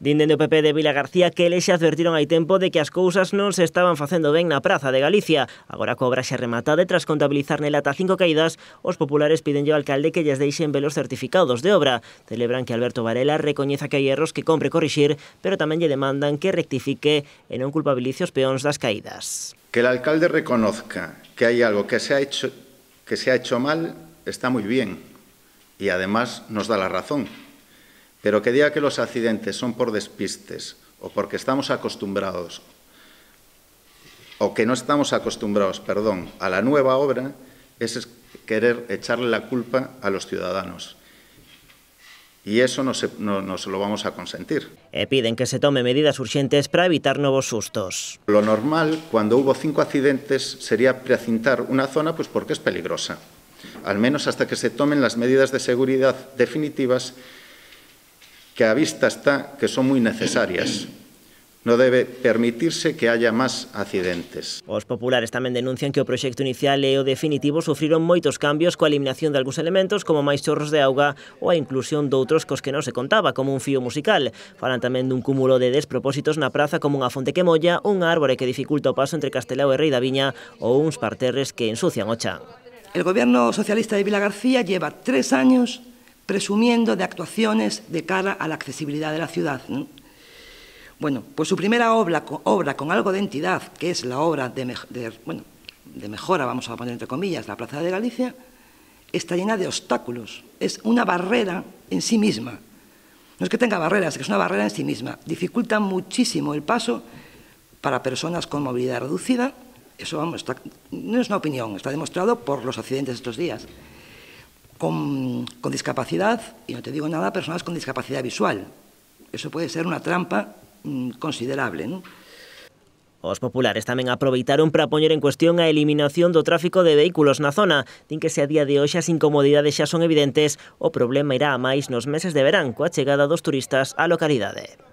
Dindende o PP de Vila García que eles advertiron hai tempo de que as cousas non se estaban facendo ben na Praza de Galicia. Agora co obra xa rematada e tras contabilizar nela ata cinco caídas, os populares piden ao alcalde que lles deixen velos certificados de obra. Celebran que Alberto Varela recoñeza que hai erros que compre corrixir, pero tamén lle demandan que rectifique e non culpabilice os peóns das caídas. Que el alcalde reconozca que hai algo que se ha hecho, que se ha hecho mal está muy bien y además nos da la razón. Pero que diga que los accidentes son por despistes o porque estamos acostumbrados o que no estamos acostumbrados, perdón, a la nueva obra es querer echarle la culpa a los ciudadanos. Y eso no se, no, no se lo vamos a consentir. E piden que se tome medidas urgentes para evitar novos sustos. Lo normal, cuando hubo cinco accidentes, sería precintar una zona pues porque es peligrosa. Al menos hasta que se tomen las medidas de seguridad definitivas que a vista está que son moi necesarias No debe permitirse que haya máis accidentes. Os populares tamén denuncian que o proxecto inicial e o definitivo sufriron moitos cambios coa eliminación de algúns elementos como máis chorros de auga ou a inclusión doutros cos que non se contaba, como un fío musical. Falan tamén dun cúmulo de despropósitos na praza como unha fonte que molla, unha árbore que dificulta o paso entre Castelao e Rei da Viña ou uns parterres que ensucian o chan. El gobierno socialista de Vila García lleva tres años presumiendo de actuaciones de cara a la accesibilidad de la ciudad. ¿no? Bueno, pues su primera obra, obra, con algo de entidad, que es la obra de, bueno, de mejora, vamos a poner entre comillas, la Plaza de Galicia, está llena de obstáculos. Es una barrera en sí misma. No es que tenga barreras, es que es una barrera en sí misma. Dificulta muchísimo el paso para personas con movilidad reducida. Eso no es una opinión, está demostrado por los accidentes de estos días con, con discapacidad, y no te digo nada, personas con discapacidad visual. Eso puede ser una trampa mm, considerable. ¿no? Os populares tamén aproveitaron para poñer en cuestión a eliminación do tráfico de vehículos na zona. Din que se a día de hoxe as incomodidades xa son evidentes, o problema irá a máis nos meses de verán coa chegada dos turistas á localidade.